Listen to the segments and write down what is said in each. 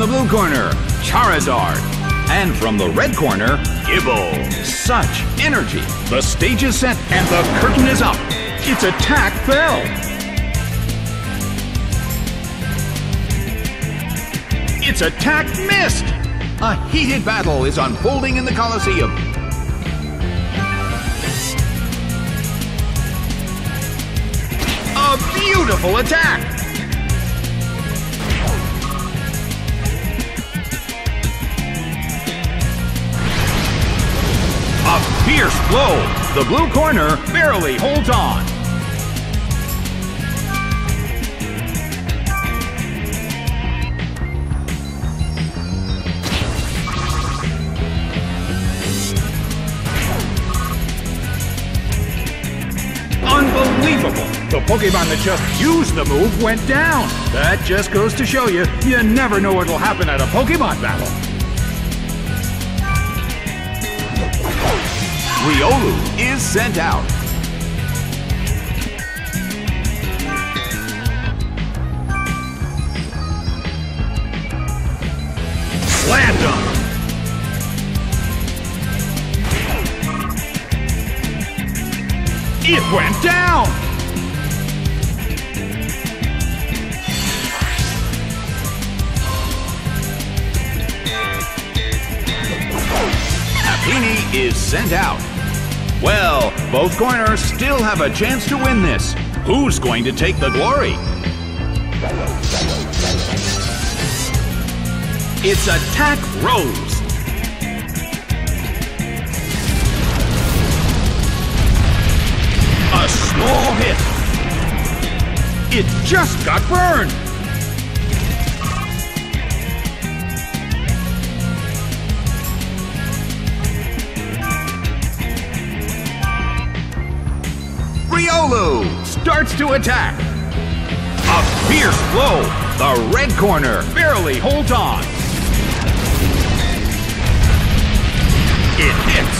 the blue corner, Charizard. And from the red corner, Gible. Such energy. The stage is set and the curtain is up. Its attack fell. Its attack missed. A heated battle is unfolding in the Colosseum. A beautiful attack. A fierce blow. The blue corner barely holds on. Unbelievable! The Pokemon that just used the move went down. That just goes to show you, you never know what will happen at a Pokemon battle. Riolu is sent out. Slammed him. It went down! Happiny is sent out. Well, both corners still have a chance to win this. Who's going to take the glory? Its attack rose. A small hit. It just got burned. Starts to attack. A fierce blow. The red corner barely holds on. It hits.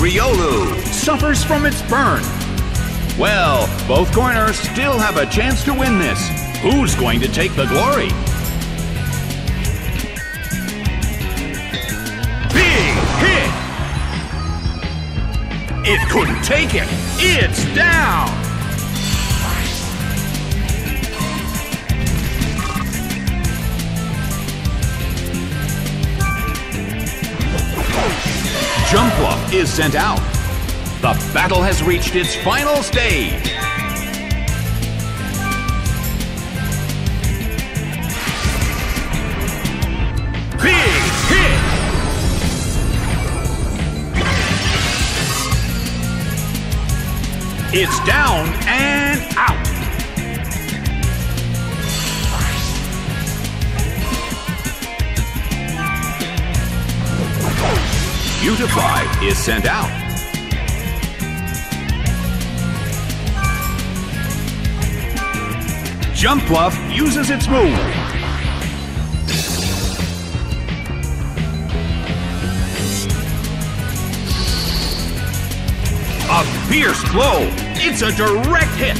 Riolu suffers from its burn. Well, both corners still have a chance to win this. Who's going to take the glory? It couldn't take it. It's down. Jumpluff is sent out. The battle has reached its final stage. It's down and out. Beautifly is sent out. Jumpluff uses its move. A fierce blow. It's a direct hit.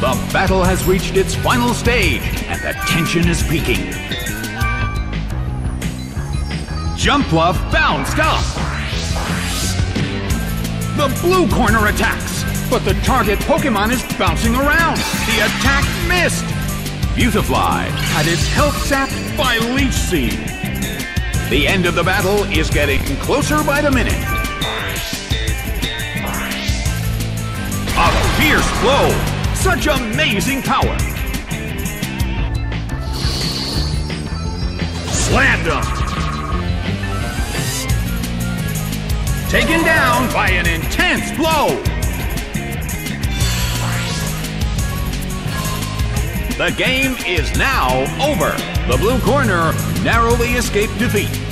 The battle has reached its final stage, and the tension is peaking. Jumpluff bounced up. The blue corner attacks, but the target Pokemon is bouncing around. The attack missed. Beautifly had its health sapped by Leech Seed. The end of the battle is getting closer by the minute. A fierce blow. Such amazing power. Slammed him. Taken down by an intense blow. The game is now over. The blue corner narrowly escaped defeat.